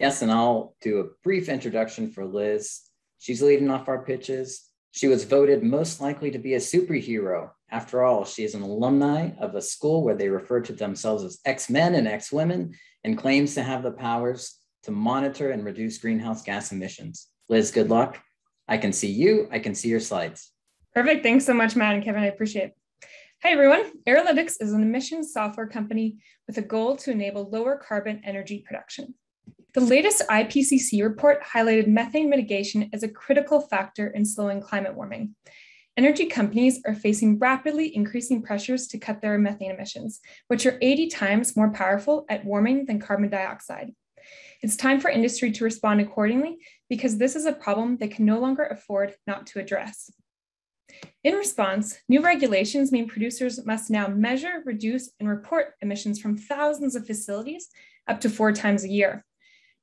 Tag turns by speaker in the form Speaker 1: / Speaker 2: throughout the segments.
Speaker 1: Yes, and I'll do a brief introduction for Liz. She's leading off our pitches. She was voted most likely to be a superhero. After all, she is an alumni of a school where they refer to themselves as X Men and X Women and claims to have the powers to monitor and reduce greenhouse gas emissions. Liz, good luck. I can see you, I can see your slides.
Speaker 2: Perfect. Thanks so much, Matt and Kevin. I appreciate it. Hi, everyone. AROlytics is an emissions software company with a goal to enable lower carbon energy production. The latest IPCC report highlighted methane mitigation as a critical factor in slowing climate warming. Energy companies are facing rapidly increasing pressures to cut their methane emissions, which are 80 times more powerful at warming than carbon dioxide. It's time for industry to respond accordingly because this is a problem they can no longer afford not to address. In response, new regulations mean producers must now measure, reduce, and report emissions from thousands of facilities up to four times a year.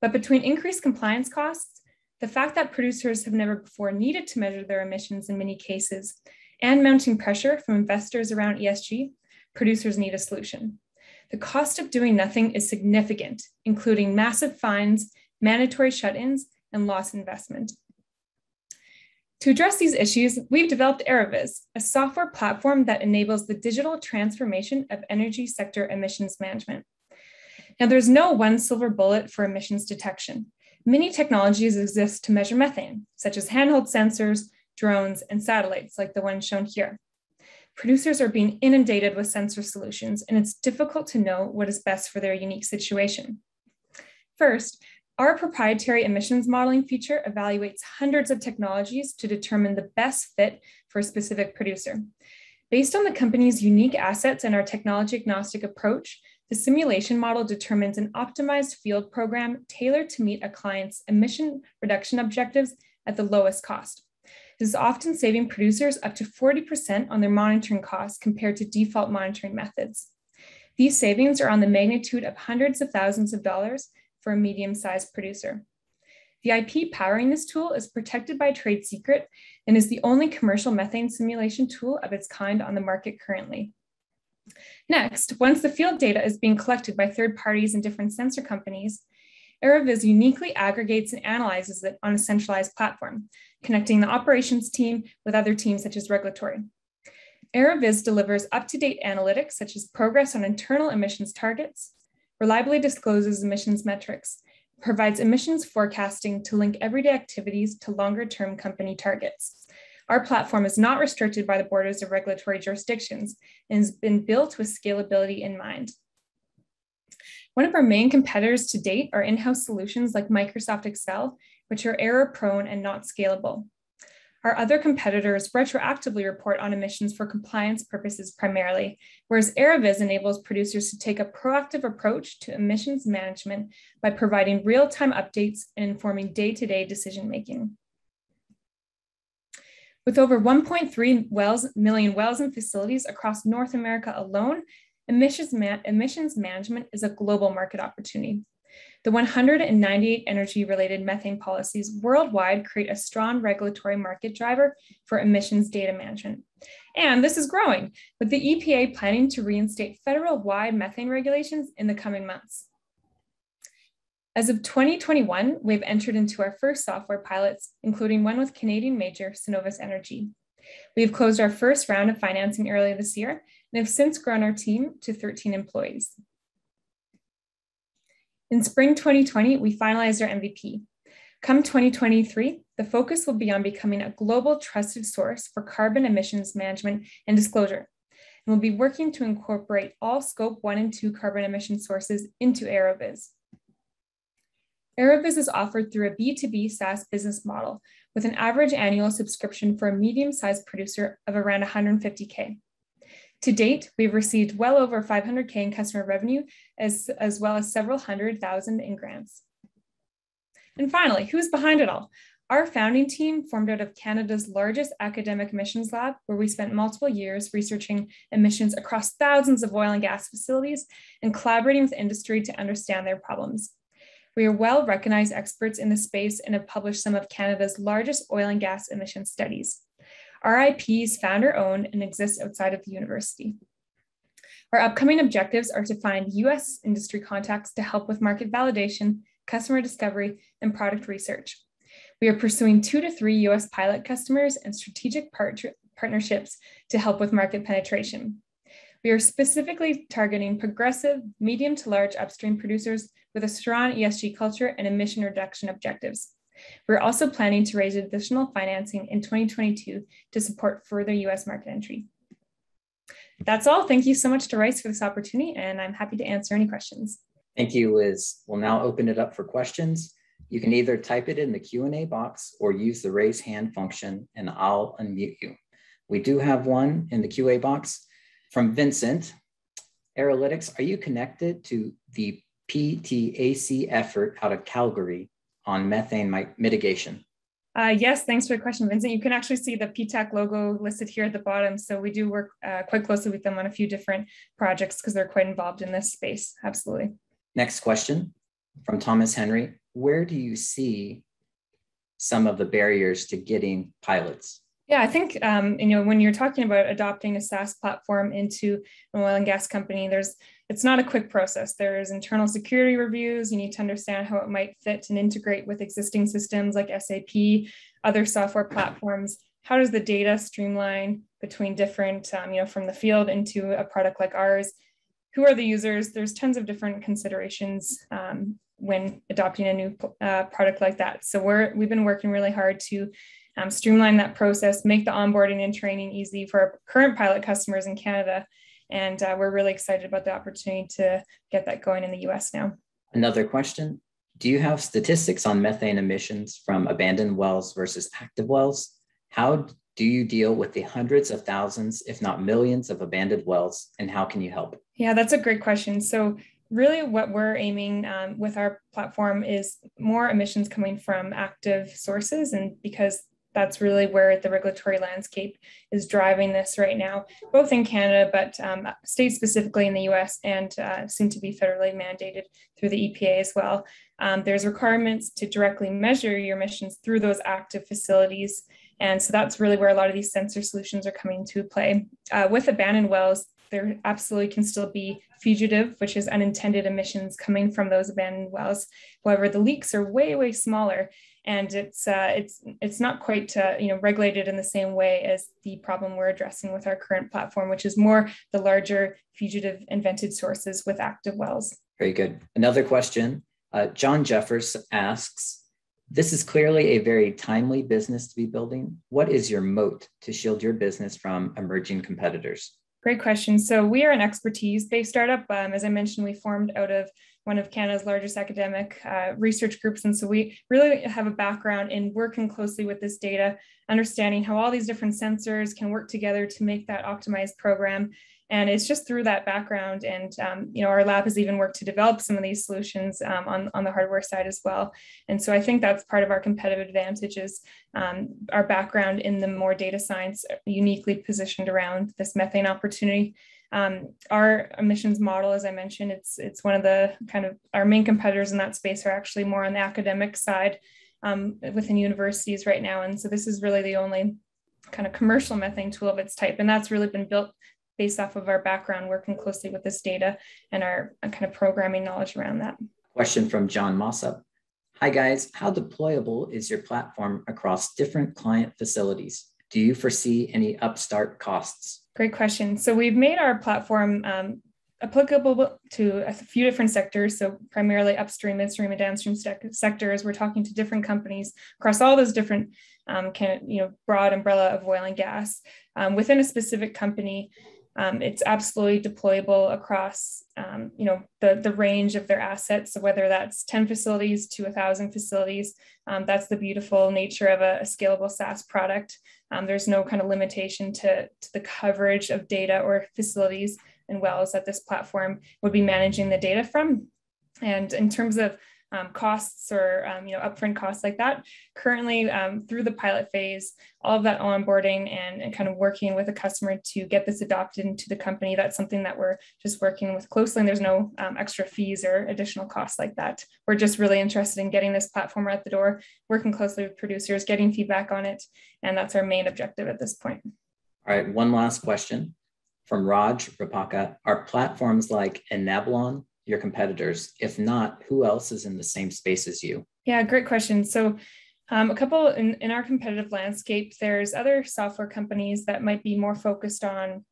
Speaker 2: But between increased compliance costs, the fact that producers have never before needed to measure their emissions in many cases, and mounting pressure from investors around ESG, producers need a solution. The cost of doing nothing is significant, including massive fines, mandatory shut ins, and lost investment. To address these issues, we've developed AROviz, a software platform that enables the digital transformation of energy sector emissions management. Now, there's no one silver bullet for emissions detection. Many technologies exist to measure methane, such as handheld sensors, drones, and satellites like the one shown here. Producers are being inundated with sensor solutions, and it's difficult to know what is best for their unique situation. First, our proprietary emissions modeling feature evaluates hundreds of technologies to determine the best fit for a specific producer. Based on the company's unique assets and our technology agnostic approach, the simulation model determines an optimized field program tailored to meet a client's emission reduction objectives at the lowest cost. This is often saving producers up to 40% on their monitoring costs compared to default monitoring methods. These savings are on the magnitude of hundreds of thousands of dollars for a medium-sized producer. The IP powering this tool is protected by trade secret and is the only commercial methane simulation tool of its kind on the market currently. Next, once the field data is being collected by third parties and different sensor companies, AROviz uniquely aggregates and analyzes it on a centralized platform, connecting the operations team with other teams such as regulatory. AROviz delivers up-to-date analytics such as progress on internal emissions targets, reliably discloses emissions metrics, provides emissions forecasting to link everyday activities to longer term company targets. Our platform is not restricted by the borders of regulatory jurisdictions and has been built with scalability in mind. One of our main competitors to date are in-house solutions like Microsoft Excel, which are error prone and not scalable. Our other competitors retroactively report on emissions for compliance purposes primarily, whereas AROviz enables producers to take a proactive approach to emissions management by providing real-time updates and informing day-to-day decision-making. With over 1.3 wells, million wells and facilities across North America alone, emissions, emissions management is a global market opportunity. The 198 energy related methane policies worldwide create a strong regulatory market driver for emissions data management. And this is growing, with the EPA planning to reinstate federal wide methane regulations in the coming months. As of 2021, we've entered into our first software pilots, including one with Canadian major Cenovus Energy. We have closed our first round of financing earlier this year and have since grown our team to 13 employees. In spring 2020, we finalized our MVP. Come 2023, the focus will be on becoming a global trusted source for carbon emissions management and disclosure. And we'll be working to incorporate all scope one and two carbon emission sources into AROviz. AROviz is offered through a B2B SaaS business model with an average annual subscription for a medium-sized producer of around 150K. To date, we've received well over 500K in customer revenue, as, as well as several hundred thousand in grants. And finally, who's behind it all? Our founding team formed out of Canada's largest academic emissions lab, where we spent multiple years researching emissions across thousands of oil and gas facilities and collaborating with industry to understand their problems. We are well recognized experts in the space and have published some of Canada's largest oil and gas emission studies. RIP is founder owned and exists outside of the university. Our upcoming objectives are to find US industry contacts to help with market validation, customer discovery, and product research. We are pursuing two to three US pilot customers and strategic part partnerships to help with market penetration. We are specifically targeting progressive, medium to large upstream producers with a strong ESG culture and emission reduction objectives. We're also planning to raise additional financing in 2022 to support further US market entry. That's all. Thank you so much to Rice for this opportunity, and I'm happy to answer any questions.
Speaker 1: Thank you, Liz. We'll now open it up for questions. You can either type it in the Q&A box or use the raise hand function and I'll unmute you. We do have one in the QA box from Vincent. AROlytics, are you connected to the PTAC effort out of Calgary on methane mitigation?
Speaker 2: Uh, yes, thanks for the question, Vincent. You can actually see the PTAC logo listed here at the bottom. So we do work uh, quite closely with them on a few different projects because they're quite involved in this space. Absolutely.
Speaker 1: Next question from Thomas Henry. Where do you see some of the barriers to getting pilots?
Speaker 2: Yeah, I think um, you know when you're talking about adopting a SaaS platform into an oil and gas company, there's it's not a quick process. There's internal security reviews. You need to understand how it might fit and integrate with existing systems like SAP, other software platforms. How does the data streamline between different, um, you know, from the field into a product like ours? Who are the users? There's tons of different considerations um, when adopting a new uh, product like that. So we're we've been working really hard to um, streamline that process, make the onboarding and training easy for our current pilot customers in Canada. And uh, we're really excited about the opportunity to get that going in the US now.
Speaker 1: Another question Do you have statistics on methane emissions from abandoned wells versus active wells? How do you deal with the hundreds of thousands, if not millions, of abandoned wells, and how can you help?
Speaker 2: Yeah, that's a great question. So, really, what we're aiming um, with our platform is more emissions coming from active sources. And because that's really where the regulatory landscape is driving this right now, both in Canada, but um, state specifically in the US and uh, to be federally mandated through the EPA as well. Um, there's requirements to directly measure your emissions through those active facilities. And so that's really where a lot of these sensor solutions are coming to play. Uh, with abandoned wells, there absolutely can still be fugitive, which is unintended emissions coming from those abandoned wells. However, the leaks are way, way smaller and it's uh, it's it's not quite uh, you know regulated in the same way as the problem we're addressing with our current platform, which is more the larger fugitive invented sources with active wells.
Speaker 1: Very good. Another question. Uh, John Jeffers asks, "This is clearly a very timely business to be building. What is your moat to shield your business from emerging competitors?"
Speaker 2: Great question. So we are an expertise-based startup. Um, as I mentioned, we formed out of one of Canada's largest academic uh, research groups. And so we really have a background in working closely with this data, understanding how all these different sensors can work together to make that optimized program. And it's just through that background. And, um, you know, our lab has even worked to develop some of these solutions um, on, on the hardware side as well. And so I think that's part of our competitive advantage is um, our background in the more data science uniquely positioned around this methane opportunity. Um, our emissions model, as I mentioned, it's it's one of the kind of our main competitors in that space are actually more on the academic side um, within universities right now, and so this is really the only kind of commercial methane tool of its type, and that's really been built based off of our background working closely with this data and our kind of programming knowledge around that.
Speaker 1: Question from John Mossup. Hi guys, how deployable is your platform across different client facilities? Do you foresee any upstart costs?
Speaker 2: Great question. So we've made our platform um, applicable to a few different sectors. So primarily upstream, midstream, and downstream sectors. We're talking to different companies across all those different um, of, you know, broad umbrella of oil and gas. Um, within a specific company, um, it's absolutely deployable across, um, you know, the, the range of their assets. So whether that's 10 facilities to 1,000 facilities, um, that's the beautiful nature of a, a scalable SaaS product. Um, there's no kind of limitation to, to the coverage of data or facilities and wells that this platform would be managing the data from. And in terms of um, costs or um, you know upfront costs like that. Currently, um, through the pilot phase, all of that onboarding and, and kind of working with a customer to get this adopted into the company, that's something that we're just working with closely. And there's no um, extra fees or additional costs like that. We're just really interested in getting this platform out the door, working closely with producers, getting feedback on it, and that's our main objective at this point.
Speaker 1: All right, one last question from Raj Rapaka. Are platforms like Enablon your competitors? If not, who else is in the same space as you?
Speaker 2: Yeah, great question. So um, a couple in, in our competitive landscape, there's other software companies that might be more focused on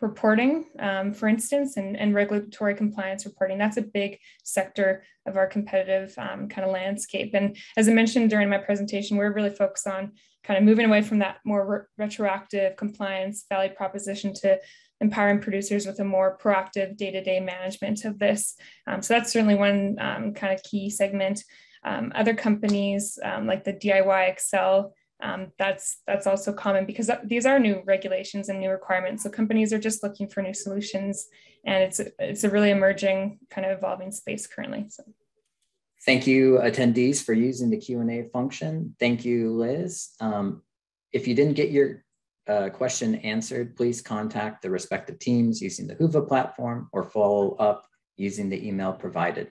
Speaker 2: reporting, um, for instance, and, and regulatory compliance reporting. That's a big sector of our competitive um, kind of landscape. And as I mentioned during my presentation, we're really focused on kind of moving away from that more re- retroactive compliance value proposition to empowering producers with a more proactive day-to-day management of this. Um, so that's certainly one um, kind of key segment. Um, other companies um, like the DIY Excel um, that's that's also common because these are new regulations and new requirements. So companies are just looking for new solutions, and it's a, it's a really emerging kind of evolving space currently. So.
Speaker 1: Thank you, attendees, for using the Q&A function. Thank you, Liz. Um, if you didn't get your uh, question answered, please contact the respective teams using the Whova platform or follow up using the email provided.